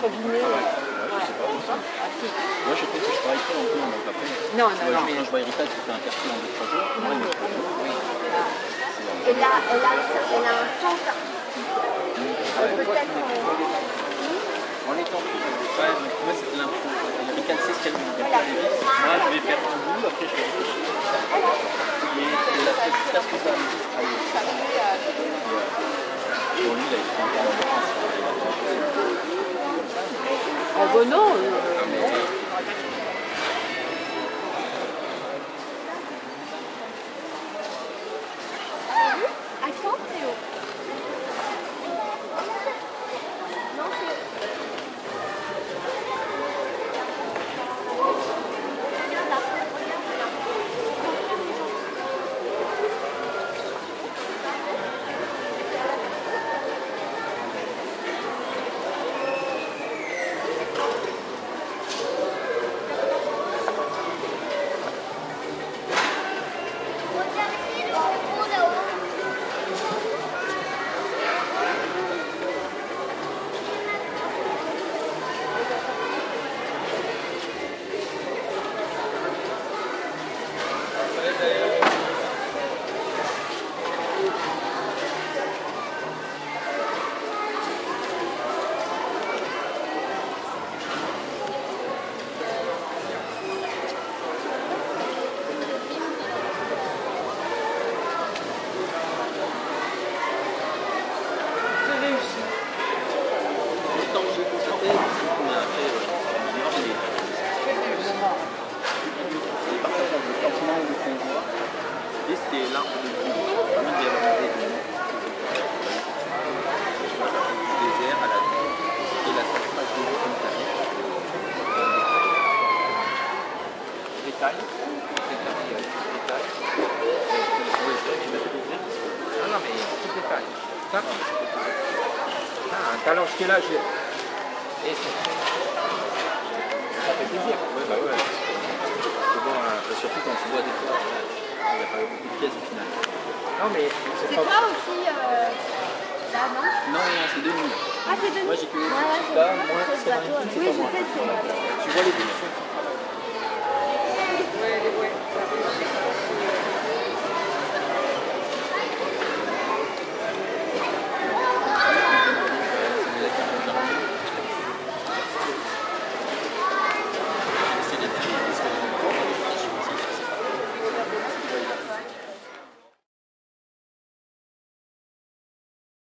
robinet. Ouais, je sais pas, ça. Si. Moi, je sais que je travaille pas non plus, donc après. Non, non, non. Je vois Erika qui fait un quartier en 2-3 jours, moi, il me faut oui. Elle a, elle a, elle a un artistique. Peut-être En étant plus, ouais, donc moi, c'est de l'impro. Erika sait ce qu'elle vis. Moi, je vais faire un bout, après, je vais réfléchir. Et là, c'est jusqu'à ce que ça aille. Pour lui, là, il encore en. Oh, C'était l'arbre de vie. Noms. Du désert à la ville. Et la surface de l'eau comme. Détail. Détail. Détail. C'est que parce que. Non, non, mais tout détail. Ça, ah, un talent qui est là, c'est- ça fait plaisir. Ouais, bah ouais. C'est bon, euh, surtout quand tu vois des fois, il n'y a pas beaucoup de pièces au final. Non, mais c'est pas. toi aussi, euh... là, non Non, non, c'est deux nuits. Ah, c'est de Moi, j'ai que Ouais, ouais, moi, c'est Oui, pas je moi. sais, c'est le bateau. Tu vois les dimensions